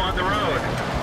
on the road.